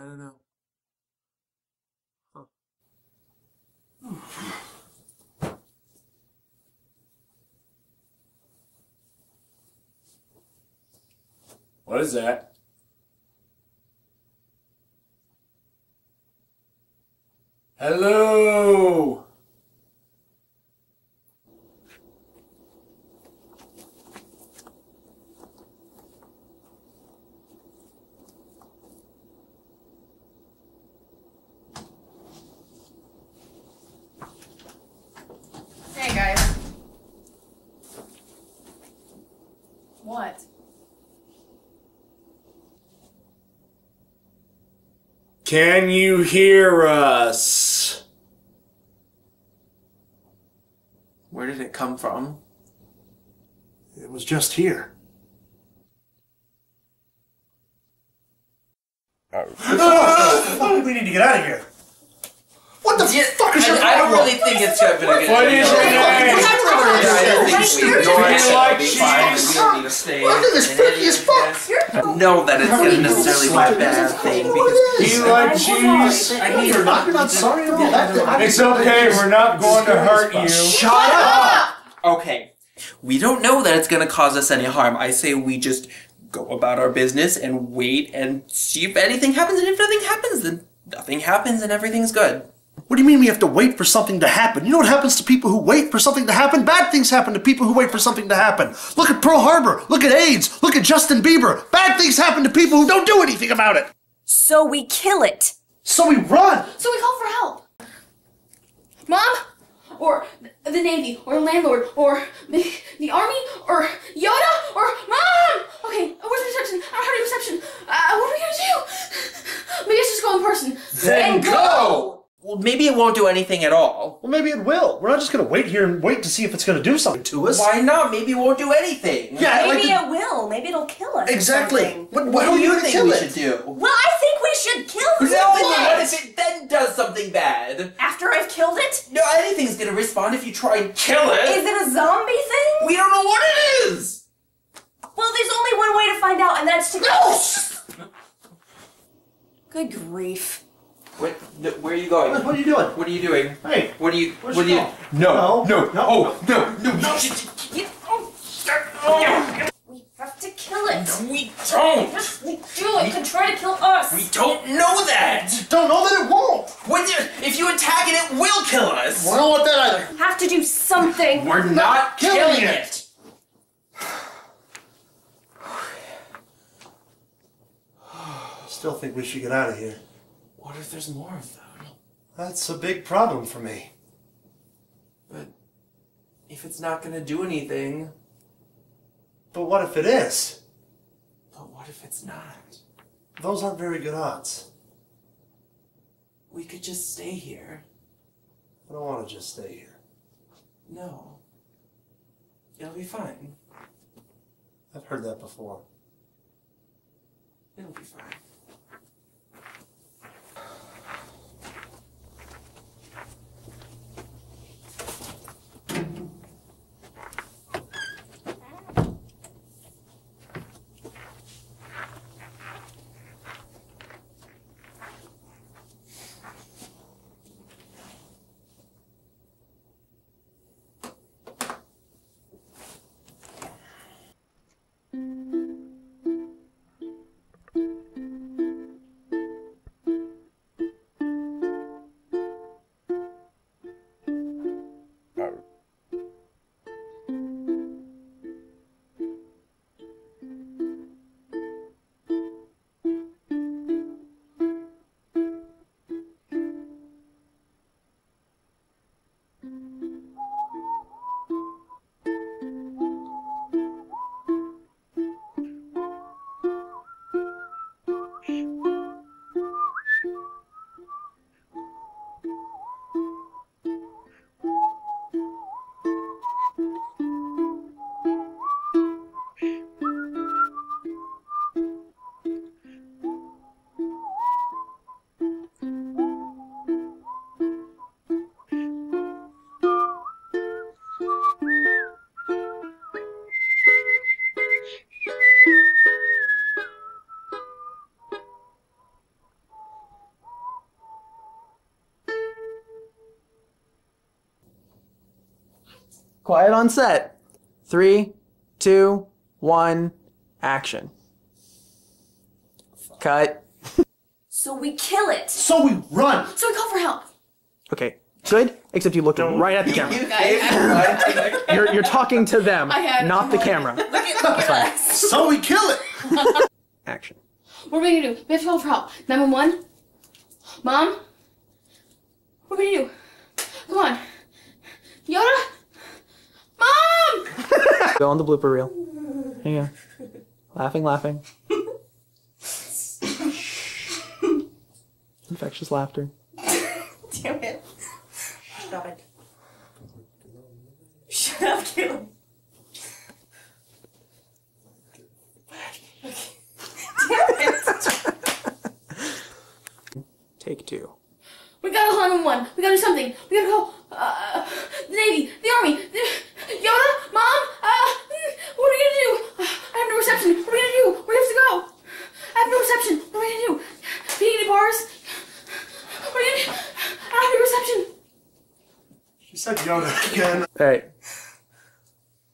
I don't know. What is that? Hello. Hey guys. What? Can you hear us? Where did it come from? It was just here. Oh, we need to get out of here. What the fuck is your I, I don't really think it's gonna be a good What idea. is your name? I think we Right ignore here. you like it'll be fine, cheese? don't need to stay. Look at this freaky as fuck. this. Know that it's gonna necessarily be a bad thing because Do you like cheese? I hate You're not, you're not sorry at all. It's okay, we're not going to hurt you. Shut up! Okay. We don't know that it's gonna cause us any harm. I say we just go about our business and wait and see if anything happens, and if nothing happens, then nothing happens and everything's good. What do you mean we have to wait for something to happen? You know what happens to people who wait for something to happen? Bad things happen to people who wait for something to happen. Look at Pearl Harbor. Look at AIDS. Look at Justin Bieber. Bad things happen to people who don't do anything about it. So we kill it. So we run. So we call for help. Mom? Or the Navy, or landlord, or the, the Army, or Yoda, or Mom! Okay, where's the reception? I don't have any reception. Uh, what are we gonna do? Maybe I should just go in person. Then go! Well, maybe it won't do anything at all. Well, maybe it will. We're not just gonna wait here and wait to see if it's gonna do something to us. Why not? Maybe it won't do anything. Yeah, like Maybe the- it will. Maybe it'll kill us. exactly. something. What, What how do you think we it? should do? Well, I think we should kill No, it. what if it then does something bad? After I've killed it? No, anything's gonna respond if you try and kill it. Is it a zombie thing? we don't know what it is. Well, there's only one way to find out, and that's to No. Good grief. What? no, where are you going? What are you doing? What are you doing? Hey, What are you? Where's what are you? No, No, no, no, oh, no, no, no. You, oh, we have to kill it. We don't. Yes, we do. It could try to kill us. We don't know that. don't know that it won't. When you, if you attack it, it will kill us. We don't want that either. We have to do something. We're not killing killing it. it. Still think we should get out of here. What if there's more of them? That's a big problem for me. But if it's not gonna do anything, But what if it is? but what if it's not? Those aren't very good odds. We could just stay here. I don't want to just stay here. No. It'll be fine. I've heard that before. It'll be fine. Quiet on set. Three, two, one, action. Cut. So we kill it. So we run. So we call for help. Okay, good. Except you looked right at the camera. You're, you're talking to them, I had- not the camera. Look at That's fine. So we kill it. Action. What are we gonna do? We have to call for help. 911? Mom? What are we gonna do? Come on. Yoda? Mom! Go on the blooper reel. You go. Laughing, laughing. Infectious laughter. Damn it. Stop it. Shut up, Caleb. Damn it. Take two. We gotta call 911. We gotta do something. We gotta call uh, the Navy, the Army, the, Yoda, Mom. Uh, what are we gonna do? Uh, I have no reception. What are we gonna do? Where do we have to go? I have no reception. What are we gonna do? Can you get any bars? What are we gonna do? I don't have any reception. She said Yoda again. Hey.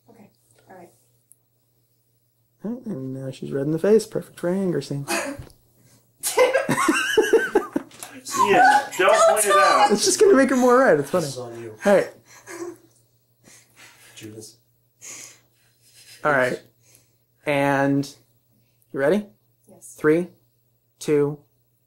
Okay, alright. And now she's red in the face. Perfect for an anger scene. Yeah, don't point it out. It's just gonna make her more red. It's funny. It's on you, Alright. Judas. Alright. And you ready? Yes. Three, two,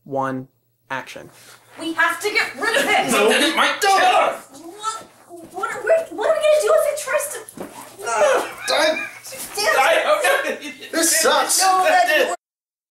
one, action. We have to get rid of it! Don't my killer! What, what, are, we, what are we gonna do if it tries to. Ah, Time. Damn it. I don't know. This sucks. No,